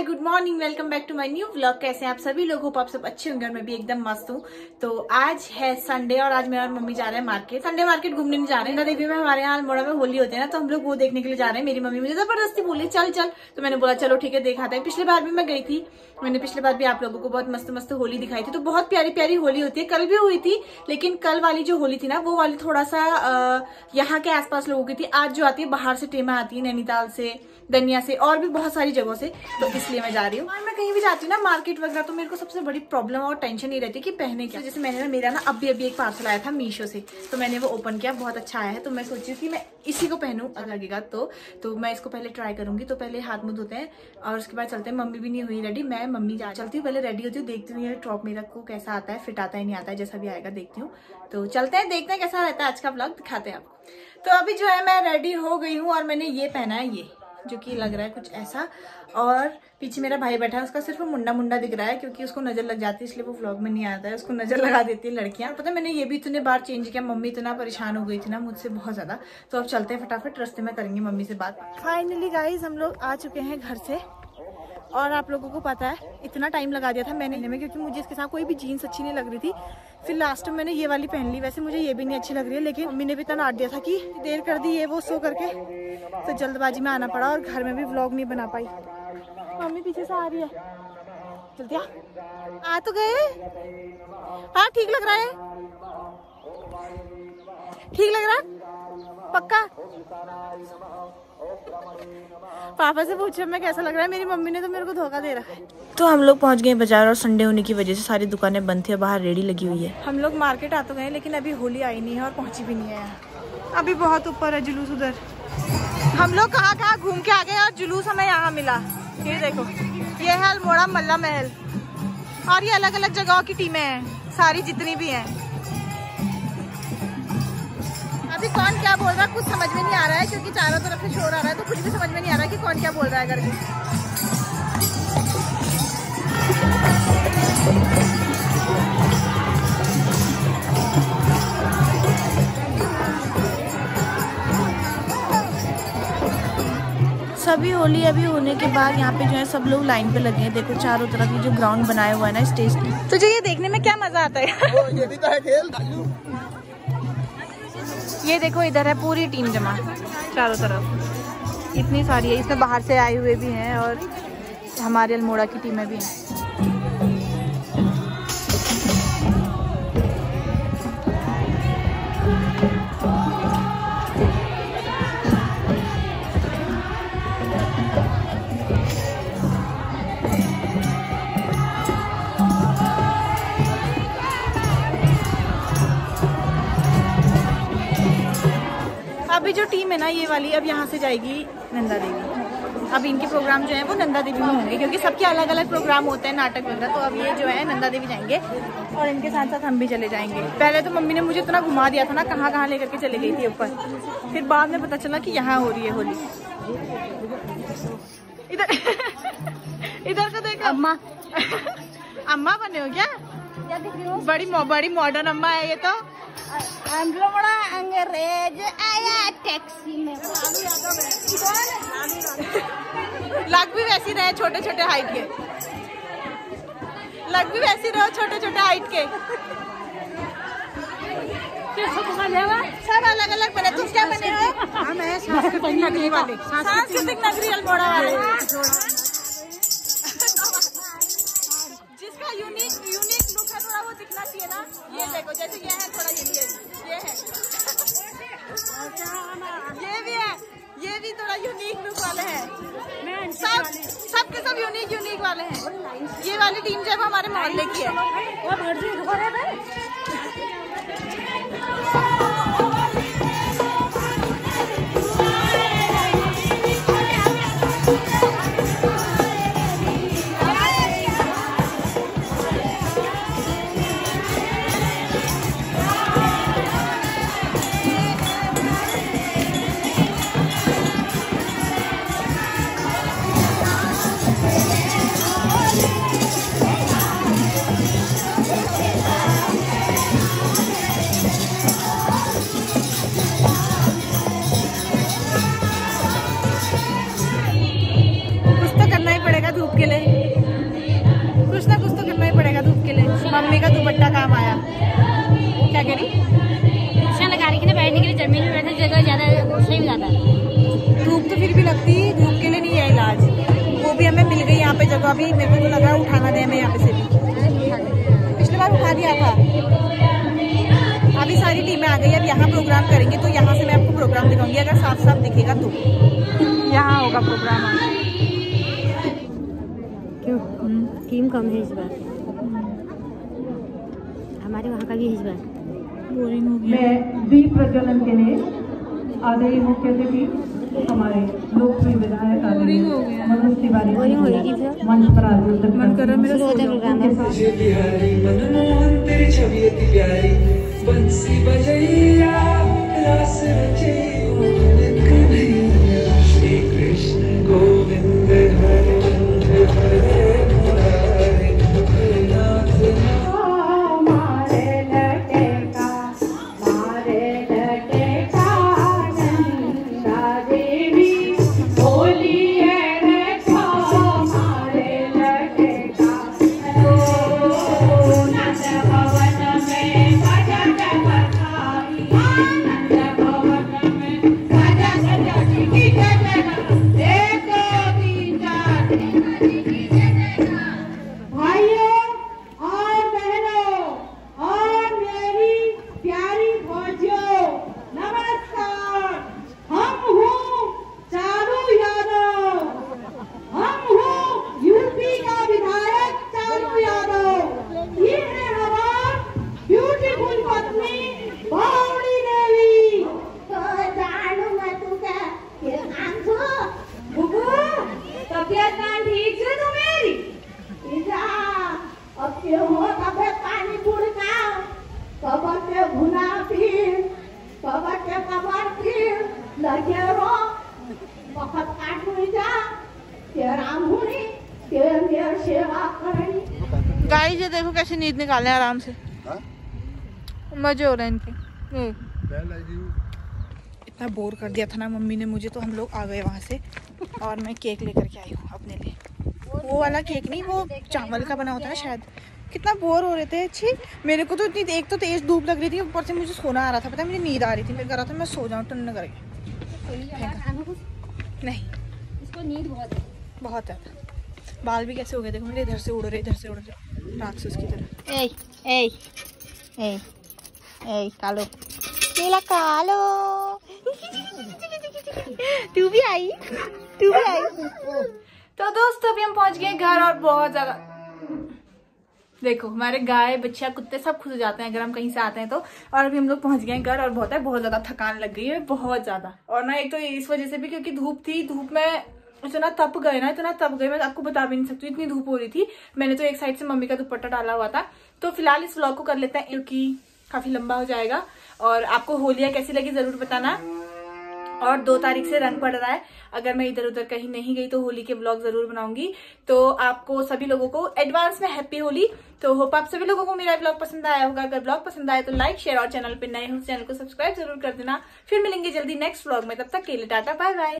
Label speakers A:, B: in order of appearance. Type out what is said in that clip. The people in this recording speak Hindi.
A: Hi good morning welcome back to my new vlog कैसे हैं आप सभी लोग? होप आप सब अच्छे होंगे और मैं भी एकदम मस्त हूँ। तो आज है संडे और आज मेरा मम्मी जा रहे हैं मार्केट संडे मार्केट घूमने नहीं जा रहे हैं। देवी में हमारे यहाँ अल्मोड़ा में होली होते हैं ना तो हम लोग वो देखने के लिए जा रहे हैं। मेरी मम्मी मुझे ज़बरदस्ती बोली, चल चल। तो मैंने बोला, चलो, ठीक है, दिखाते हैं। पिछले बार भी मैं गई थी। मैंने पिछले बार भी आप लोगों को बहुत मस्त मस्त होली दिखाई थी। तो बहुत प्यारी प्यारी होली होती है। कल भी हुई थी, लेकिन कल वाली जो होली थी ना, वो वाली थोड़ा सा यहाँ के आसपास लोगों की थी। आज जो आती है, बाहर से टेमा आती है नैनीताल से, दनिया से, और भी बहुत सारी जगहों से। तो इसलिए मैं जा रही हूँ। और मैं कहीं भी जाती हूँ ना मार्केट वगैरह तो मेरे को सबसे बड़ी प्रॉब्लम और टेंशन नहीं रहती कि पहने क्या। जैसे मैंने ना, मेरा ना अभी अभी एक पार्सल आया था मीशो से तो मैंने वो ओपन किया, बहुत अच्छा आया है तो मैं सोची कि मैं इसी को पहनूं, अगर लगेगा तो। तो मैं इसको पहले ट्राई करूँगी तो पहले हाथ मुँह धोते हैं, और उसके बाद चलते हैं। मम्मी भी नहीं हुई रेडी मैं मम्मी जा चलती हूँ, पहले रेडी होती हूँ, देखती हूँ, ये टॉप मेरा को कैसा आता है फिट आता है, नहीं आता है, जैसा भी आएगा देखती हूँ। तो चलते हैं, देखते हैं कैसा रहता है आज का ब्लॉग दिखाते हैं आपको। तो अभी जो है, मैं रेडी हो गई हूँ, और मैंने ये पहना है, ये। जो कि लग रहा है कुछ ऐसा। और पीछे मेरा भाई बैठा है, उसका सिर्फ़ मुंडा मुंडा दिख रहा है क्योंकि उसको नज़र लग जाती है, इसलिए वो व्लॉग में नहीं आता है। उसको नज़र लगा देती है लड़कियाँ। पता है, मैंने ये भी इतने बार चेंज किया, मम्मी इतना परेशान हो गई थी ना मुझसे बहुत ज़्यादा। तो अब चलते हैं फटाफट, रस्ते में करेंगे मम्मी से बात। फाइनली गाइज़ हम लोग आ चुके हैं घर से। और आप लोगों को पता है, इतना टाइम लगा दिया था मैंने में, क्योंकि मुझे इसके साथ कोई भी जीन्स अच्छी नहीं लग रही थी। फिर लास्ट में मैंने ये वाली पहन ली, वैसे मुझे ये भी नहीं अच्छी लग रही है, लेकिन मम्मी ने भी इतना डांट दिया था कि देर कर दी ये वो सो करके। तो जल्दबाजी में आना पड़ा और घर में भी व्लॉग नहीं बना पाई। मम्मी पीछे से आ रही है। आ तो गए। हाँ ठीक लग रहा है। ठीक लग रहा? पक्का? पापा से पूछे मैं कैसा लग रहा है? मेरी मम्मी ने तो मेरे को धोखा दे रखा है। तो हम लोग पहुँच गए बाज़ार और संडे होने की वजह से सारी दुकानें बंद थी और बाहर रेडी लगी हुई है। हम लोग मार्केट आ तो गए लेकिन अभी होली आई नहीं है और पहुँची भी नहीं है अभी बहुत ऊपर है जुलूस उधर। हम लोग कहाँ कहाँ घूम के आ गए और जुलूस हमें यहाँ मिला। ये देखो ये है अल्मोड़ा मल्ला महल। और ये अलग अलग जगहों की टीमें हैं सारी जितनी भी हैं। बोल रहा है कुछ समझ में नहीं आ रहा है क्योंकि चारों तरफ़ से शोर आ रहा है तो कुछ भी समझ में नहीं आ रहा है कि कौन क्या बोल रहा है करके। सभी होली अभी होने के बाद यहाँ पे जो है सब लोग लाइन पे लगे हैं। देखो चारों तरफ़ ये जो ग्राउंड बनाया हुआ है ना स्टेज की। तुझे ये देखने में क्या मज़ा आता है? ये भी तो है खेल ये देखो, इधर है पूरी टीम जमा। चारों तरफ़। इतनी सारी है, इसमें बाहर से आए हुए भी हैं और हमारे अल्मोड़ा की टीमें भी हैं। है ना ये वाली अब यहाँ से जाएगी नंदा देवी। अब इनके प्रोग्राम जो है वो नंदा देवी में होंगे क्योंकि सबके अलग अलग प्रोग्राम होते हैं नाटक वगैरह तो अब ये जो है नंदा देवी जाएँगे और इनके साथ साथ हम भी चले जाएँगे। पहले तो मम्मी ने मुझे इतना घुमा दिया था ना कहाँ कहाँ लेकर के चले गई थी ऊपर। फिर बाद में पता चला कि यहाँ हो रही है होली। इधर इधर का देखो। अम्मा। अम्मा बने हो क्या? बड़ी बड़ी मॉडर्न अम्मा है ये तो।
B: बड़ा अंग्रेज़ आया टैक्सी में।
A: लग भी वैसी रहे छोटे छोटे हाइट के। लग भी वैसी रहो छोटे छोटे हाइट के। सब अलग अलग बने। तुम क्या बने हो? हम है सांस्कृतिक नगरी वाले। सांस्कृतिक नगरी अल्मोड़ा वाले। दिखना चाहिए ना? ये देखो जैसे ये है थोड़ा ये ये है। ये भी है। ये भी थोड़ा यूनिक लुक वाले हैं। सब सब के सब यूनिक यूनिक वाले हैं। ये वाली टीम जब हमारे मोहल्ले की है। अभी मेरे को तो लगा उठाना दे हमें यहाँ पे से भी। पिछली बार उठा दिया था। अभी सारी टीमें आ गई अब यहाँ प्रोग्राम करेंगे तो यहाँ से मैं आपको प्रोग्राम दिखाऊँगी। अगर साफ़ साफ़ दिखेगा तो। यहाँ होगा प्रोग्राम
B: क्यों? टीम कम है इस बार। हमारे वहाँ का भी है इस बार।
A: बोरिंग हो
C: मैं दीप प्रज्वलन के लिए आदरणीय मुख्य अतिथि हमारे लोकप्रिय विधायक आदरणीय मनोज तिवारी
A: मन कर रहा है मेरा
B: प्रोग्राम
C: अब के पानी गुड़ कबर के भुना पीर कबर के कबर पीर लगे रो। बहुत काटू जा तेरा मुनी तेरे मेरे सेवा करनी
A: गाई ये देखो कैसे नींद निकाले आराम से। मज़े हो रहे हैं इनके। इतना बोर कर दिया था ना मम्मी ने मुझे तो हम लोग आ गए वहाँ से। और मैं केक लेकर के आई हूँ अपने लिए। वो वाला केक नहीं वो चावल का बना होता है ना शायद। कितना बोर हो रहे थे अच्छी मेरे को तो इतनी एक तो तेज़ धूप लग रही थी ऊपर से मुझे सोना आ रहा था पता है मुझे नींद आ रही थी। मेरे कह रहा था मैं सो जाऊँ टन करके नहीं।
B: इसको नींद बहुत
A: बहुत ज़्यादा बाल भी कैसे हो गए थे मेरे इधर से उड़ रहे इधर से उड़ रहे। राक्षस की तरह।
B: कालो। नीला कालो।
A: तू भी आई? तू भी आई? तो दोस्तों अभी हम पहुँच गए घर और बहुत ज़्यादा देखो, हमारे गाय बच्चा कुत्ते सब हो जाते हैं अगर हम कहीं से आते हैं तो। और अभी हम लोग पहुँच गए घर और बहुत है, बहुत ज़्यादा थकान लग गई है, बहुत ज़्यादा। और ना, एक तो इस वजह से भी क्योंकि धूप थी, धूप में इतना तप गए ना, इतना तप गए, मैं आपको बता भी नहीं सकती इतनी धूप हो रही थी। मैंने तो एक साइड से मम्मी का दुपट्टा डाला हुआ था। तो फ़िलहाल इस व्लॉग को कर लेते हैं, क्योंकि काफ़ी लंबा हो जाएगा। और आपको होलिया कैसी लगी ज़रूर बताना। और दो तारीख से रंग पड़ रहा है। अगर मैं इधर उधर कहीं नहीं गई तो होली के ब्लॉग ज़रूर बनाऊँगी। तो आपको सभी लोगों को एडवांस में हैप्पी होली। तो होप आप सभी लोगों को मेरा ब्लॉग पसंद आया होगा। अगर ब्लॉग पसंद आया तो लाइक शेयर और चैनल पर नए हो चैनल को सब्सक्राइब ज़रूर कर देना। फिर मिलेंगे जल्दी नेक्स्ट ब्लॉग में। तब तक के लिए टाटा बाय बाय